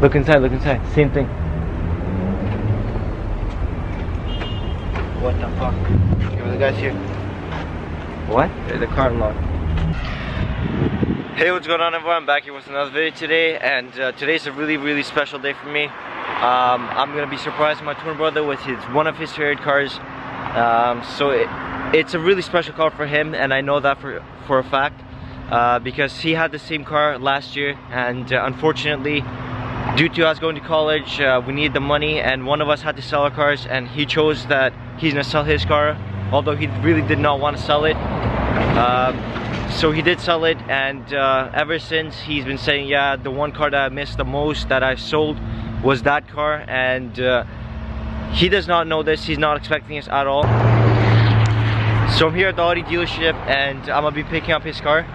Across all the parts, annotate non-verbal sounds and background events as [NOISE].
Look inside, look inside. Same thing. What the fuck? Yo, the guy's here. What? There's the car unlocked. Hey, what's going on everyone? I'm back here with another video today and uh, today's a really, really special day for me. Um, I'm gonna be surprising my twin brother with his one of his favorite cars. Um, so it, it's a really special car for him and I know that for, for a fact. Uh, because he had the same car last year and uh, unfortunately due to us going to college uh, we needed the money and one of us had to sell our cars and he chose that he's gonna sell his car although he really did not want to sell it. Um, so he did sell it and uh, ever since he's been saying yeah the one car that I missed the most that I sold was that car and uh, he does not know this he's not expecting this at all. So I'm here at the Audi dealership and I'm gonna be picking up his car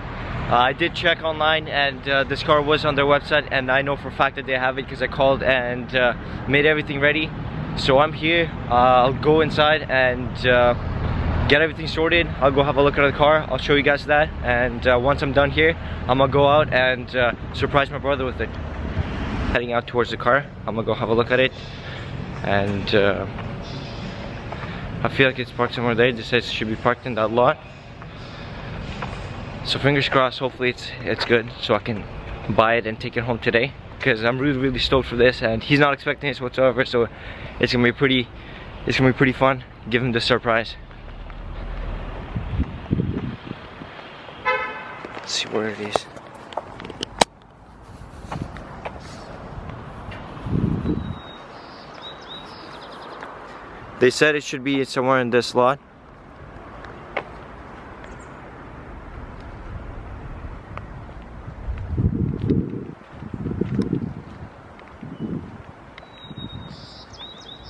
uh, I did check online and uh, this car was on their website and I know for a fact that they have it because I called and uh, made everything ready. So I'm here, uh, I'll go inside and uh, get everything sorted. I'll go have a look at the car, I'll show you guys that and once I'm done here, I'm gonna go out and surprise my brother with it. Heading out towards the car, I'm gonna go have a look at it and I feel like it's parked somewhere there, it says it should be parked in that lot so fingers crossed hopefully it's it's good so I can buy it and take it home today. Because I'm really really stoked for this and he's not expecting this whatsoever so it's gonna be pretty it's gonna be pretty fun. Give him the surprise. Let's see where it is. They said it should be somewhere in this lot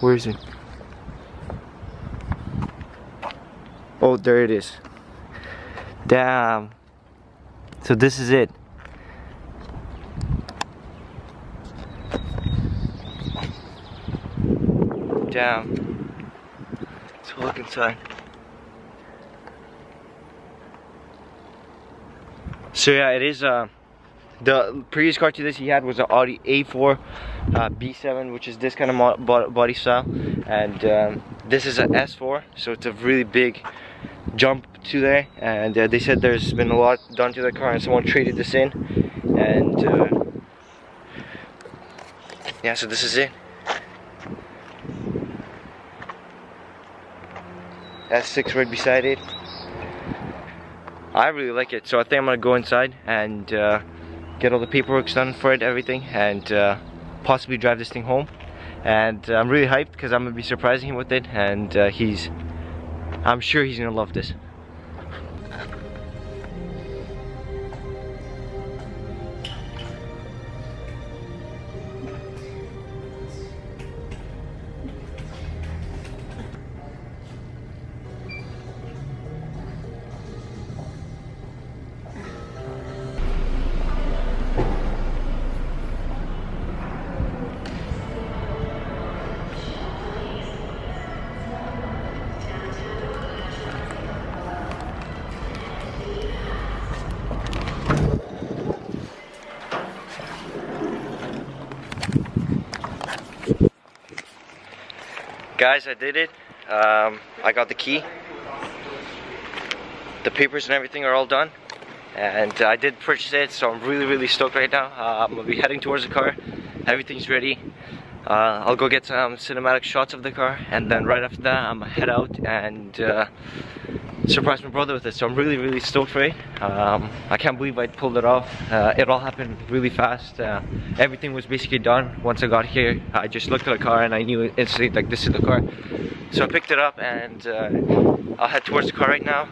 Where is it? Oh, there it is. Damn. So this is it. Damn. Let's look inside. So yeah, it is uh the previous car to this he had was an Audi A4 uh, B7 which is this kind of body style. And um, this is an S4 so it's a really big jump to there. And uh, they said there's been a lot done to the car and someone traded this in. And uh, yeah so this is it. S6 right beside it. I really like it so I think I'm gonna go inside and uh, get all the paperwork done for it, everything, and uh, possibly drive this thing home. And uh, I'm really hyped because I'm gonna be surprising him with it, and uh, he's, I'm sure he's gonna love this. Guys, I did it. Um, I got the key. The papers and everything are all done. And I did purchase it, so I'm really, really stoked right now. Uh, I'm gonna be heading towards the car. Everything's ready. Uh, I'll go get some cinematic shots of the car, and then right after that, I'm gonna head out and uh, surprise my brother with it. So I'm really, really stoked for it. Um, I can't believe I pulled it off. Uh, it all happened really fast. Uh, everything was basically done once I got here. I just looked at the car and I knew instantly like this is the car. So I picked it up and uh, I'll head towards the car right now.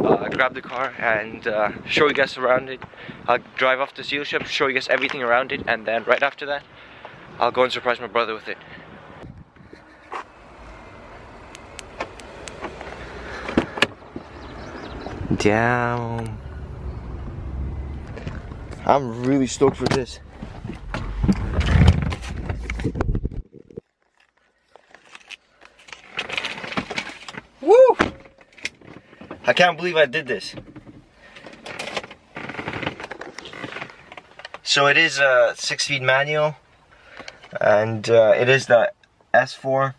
Uh, grab the car and uh, show you guys around it. I'll drive off to the dealership, show you guys everything around it, and then right after that, I'll go and surprise my brother with it. Damn. I'm really stoked for this. Woo! I can't believe I did this. So it is a six speed manual. and uh, it is the S4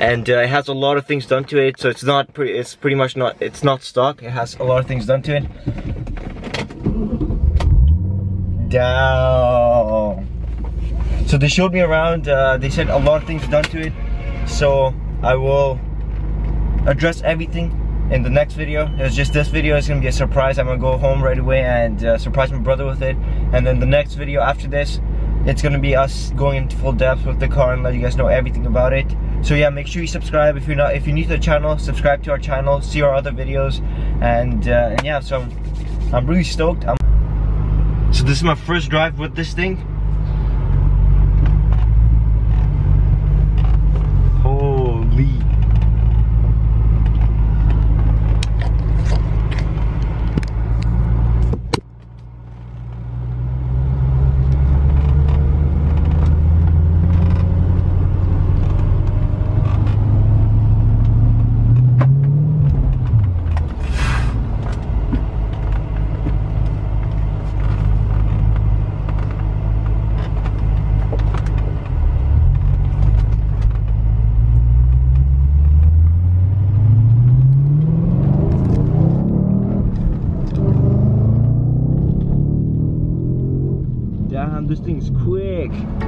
and uh, it has a lot of things done to it so it's not pretty it's pretty much not it's not stock it has a lot of things done to it down so they showed me around uh, they said a lot of things done to it so I will address everything in the next video. It's just this video is gonna be a surprise. I'm gonna go home right away and uh, surprise my brother with it. And then the next video after this, it's gonna be us going into full depth with the car and let you guys know everything about it. So yeah, make sure you subscribe if you're not if you're new to the channel. Subscribe to our channel, see our other videos, and, uh, and yeah. So I'm, really stoked. I'm, so this is my first drive with this thing. this thing's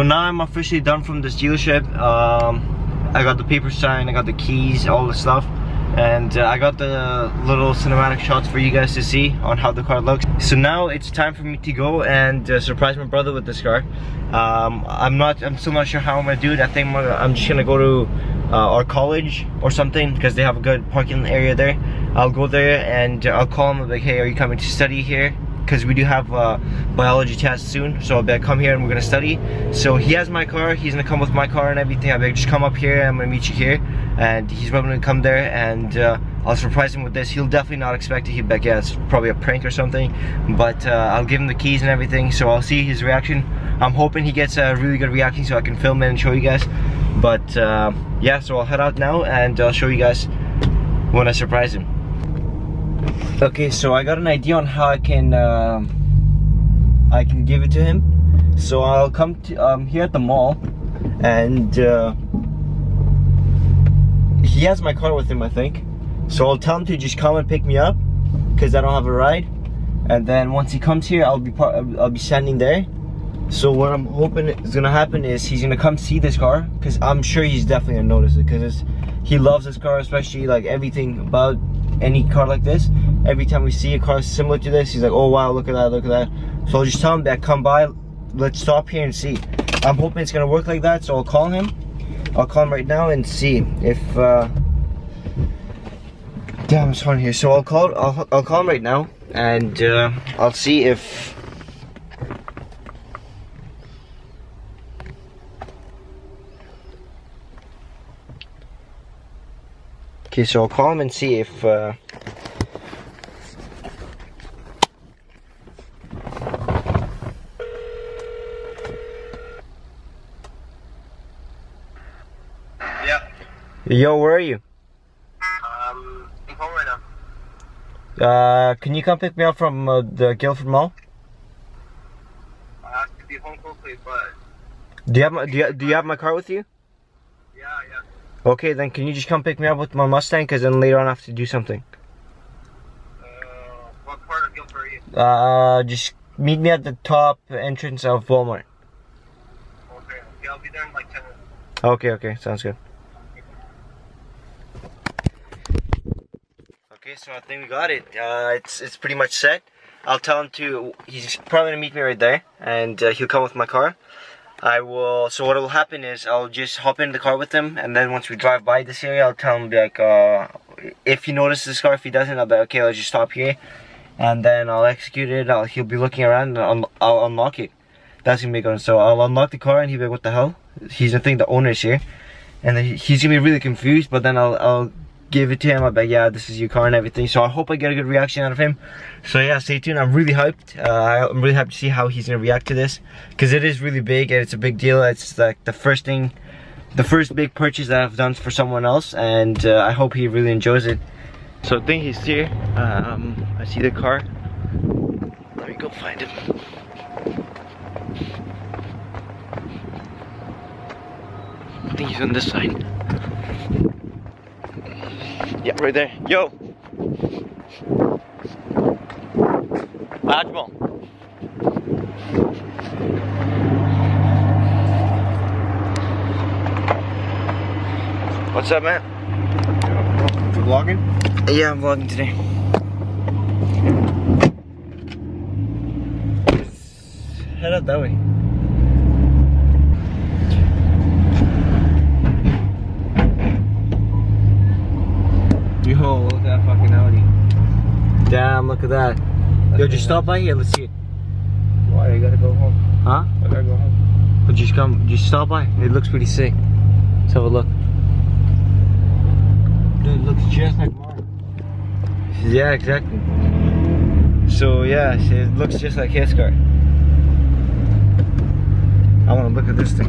So now I'm officially done from this dealership. Um, I got the paper signed, I got the keys, all the stuff. And uh, I got the little cinematic shots for you guys to see on how the car looks. So now it's time for me to go and uh, surprise my brother with this car. Um, I'm not, I'm still not sure how I'm gonna do it. I think I'm, gonna, I'm just gonna go to uh, our college or something because they have a good parking area there. I'll go there and I'll call him like, hey, are you coming to study here? Because we do have a biology test soon, so I'll be come here and we're gonna study. So he has my car, he's gonna come with my car and everything. I'll be just come up here, and I'm gonna meet you here. And he's probably gonna come there and uh, I'll surprise him with this. He'll definitely not expect it. He'll be like, yeah, it's probably a prank or something. But uh, I'll give him the keys and everything, so I'll see his reaction. I'm hoping he gets a really good reaction so I can film it and show you guys. But uh, yeah, so I'll head out now and I'll show you guys when I surprise him. Okay, so I got an idea on how I can uh, I can give it to him. So I'll come to um, here at the mall, and uh, he has my car with him, I think. So I'll tell him to just come and pick me up, cause I don't have a ride. And then once he comes here, I'll be part, I'll be standing there. So what I'm hoping is gonna happen is he's gonna come see this car, cause I'm sure he's definitely gonna notice it, cause he loves this car, especially like everything about any car like this. Every time we see a car similar to this, he's like, oh wow, look at that, look at that. So I'll just tell him that, come by, let's stop here and see. I'm hoping it's gonna work like that, so I'll call him. I'll call him right now and see if, uh, damn, it's on here. So I'll call, I'll, I'll call him right now and uh, I'll see if Okay, so I'll call him and see if uh, Yeah. Yo, where are you? Um, I'm home right now. Uh, can you come pick me up from uh, the Guildford Mall? I have to be home quickly, but Do you have my do you, do you have my car with you? Okay, then can you just come pick me up with my Mustang? Cause then later on I have to do something. Uh, what part of are you? Uh, just meet me at the top entrance of Walmart. Okay, I'll be there in like 10 minutes. Okay, okay, sounds good. Okay, so I think we got it. Uh, it's it's pretty much set. I'll tell him to. He's probably gonna meet me right there, and uh, he'll come with my car. I will. So what will happen is I'll just hop in the car with him, and then once we drive by this area, I'll tell him like, uh, if he notices this car, if he doesn't, I'll be like, okay, let's just stop here, and then I'll execute it. I'll, he'll be looking around, and I'll, unlock it. That's gonna be going. So I'll unlock the car, and he'll be like, what the hell? He's gonna think the owner's here, and he's gonna be really confused. But then I'll I'll give it to him. I'll be like, yeah, this is your car and everything. So I hope I get a good reaction out of him. So yeah, stay tuned. I'm really hyped. Uh, I'm really happy to see how he's gonna react to this because it is really big and it's a big deal. It's like the first thing, the first big purchase that I've done for someone else, and uh, I hope he really enjoys it. So I think he's here. Um, I see the car. Let me go find him. I think he's on this side. Yeah, right there. Yo. Dodgeball. What's up, man? You vlogging? Yeah, I'm vlogging today. Head out that way. Yo, look at that fucking Audi. Damn, look at that. Yo, just stop by here, let's see it. Why? You gotta go home. Huh? I gotta go home. But just come, just stop by. It looks pretty sick. Let's have a look. Dude, it looks just like mine. Yeah, exactly. So yeah, it looks just like his car. I want to look at this thing.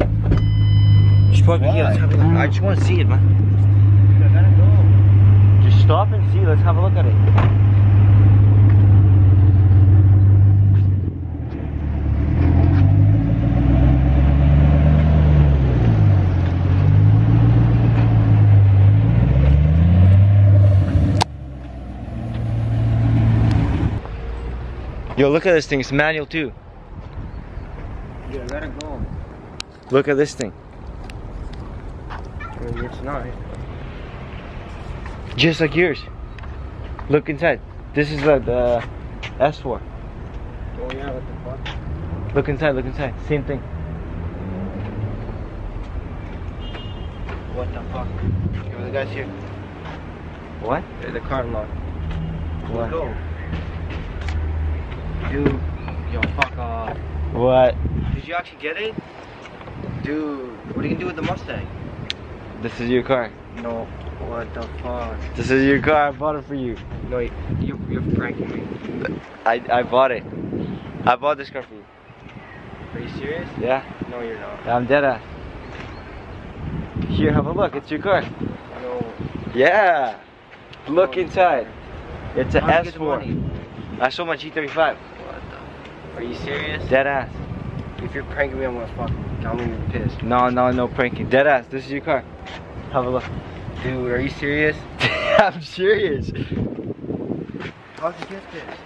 Just park here. Let's have a look. I just want to see it, man. I gotta go. Just stop and see. Let's have a look at it. Yo, look at this thing. It's manual too. Yeah, I gotta go. Look at this thing. It's not. Just like yours. Look inside. This is the, the S4. Oh yeah, what the fuck? Look inside, look inside. Same thing. What the fuck? Yo, the guy's here. What? Hey, the car unlocked. What? Go. Dude, yo, fuck off. What? Did you actually get it? Dude, what are you gonna do with the Mustang? This is your car. No. What the fuck? This is your car. I bought it for you. No, you, you, you're pranking me. I, I bought it. I bought this car for you. Are you serious? Yeah, No, you're not. I'm dead ass. Here, have a look. It's your car. No. Yeah. Look No. inside. It's a How'd you get the money? S4. I sold my G35. What the? Are you serious? Dead ass. If you're pranking me, I'm gonna fucking. I'm gonna be pissed. No, no, no pranking. Dead ass. This is your car. Have a look. Dude, are you serious? [LAUGHS] I'm serious. How'd you get this?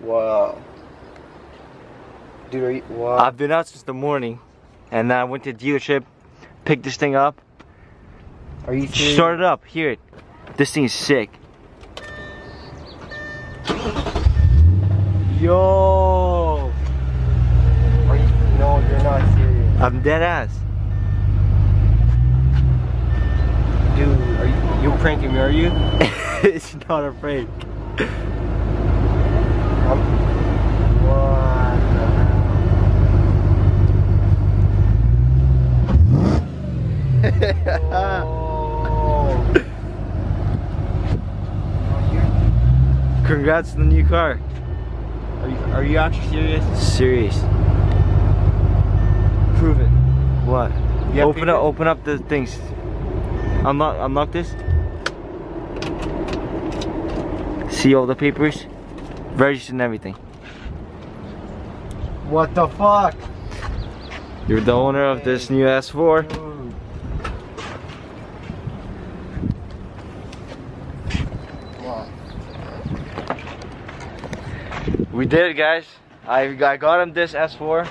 Wow. Dude, are you? Wow. I've been out since the morning, and then I went to the dealership, picked this thing up, are you serious? it up. Hear it. This thing is sick. Yo. Are you? No, you're not serious. I'm dead ass. Dude, are you? You pranking me? Are you? [LAUGHS] it's not a prank. I'm, what the hell? Oh. Congrats on the new car. Are you, are you actually serious? Serious. Prove it. What? Open paper? up. Open up the things. Unlock. Unlock this. See all the papers, registered and everything. What the fuck? You're the owner of this new S4. Dude. We did it, guys. I, I got him this S4.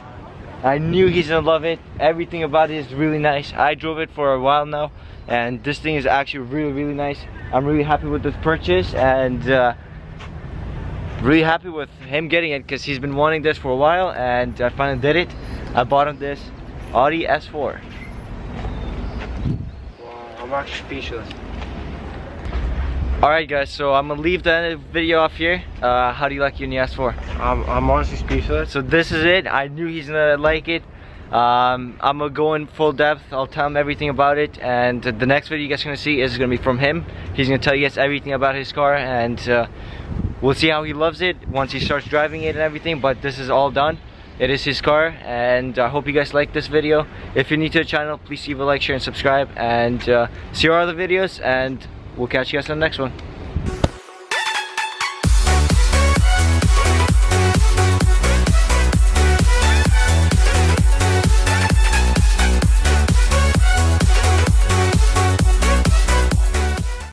I knew he's gonna love it. Everything about it is really nice. I drove it for a while now, and this thing is actually really, really nice. I'm really happy with this purchase, and uh, really happy with him getting it because he's been wanting this for a while, and I finally did it. I bought him this Audi S4. Wow, I'm actually speechless. Alright guys, so I'm gonna leave the video off here. Uh, how do you like your new S4? I'm, I'm honestly speechless. So this is it. I knew he's gonna like it. Um, I'm gonna go in full depth. I'll tell him everything about it. And the next video you guys are gonna see is gonna be from him. He's gonna tell you guys everything about his car and uh, we'll see how he loves it once he starts driving it and everything. But this is all done. It is his car and I hope you guys like this video. If you're new to the channel, please leave a like, share, and subscribe. And uh, see our other videos and we'll catch you guys on the next one.